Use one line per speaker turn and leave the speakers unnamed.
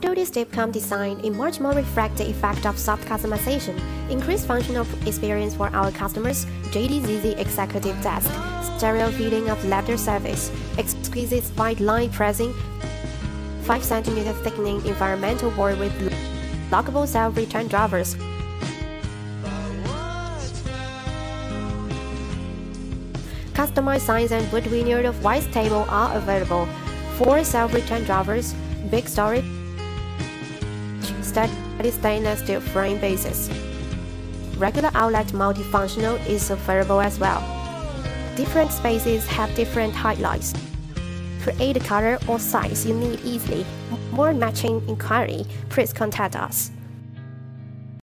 This Deepcam design, much more reflects the effect of soft customization, increased functional experience for our customers, JDZZ Executive Desk, stereo feeling of leather service, exquisite white line pressing, 5 cm thickening environmental board with lockable self-return drivers, Customized signs and wood veneer of white table are available. Four self-return drivers, big storage, steady stainless steel frame bases. Regular outlet multifunctional is available as well. Different spaces have different highlights. Create the color or size you need easily. More matching inquiry, please contact us.